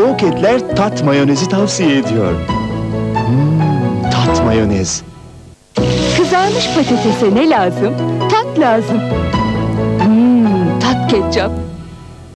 Soğuk etler tat mayonezi tavsiye ediyor. Hmm, tat mayonez. Kızarmış patatese ne lazım? Tat lazım. Hmm, tat ketçap.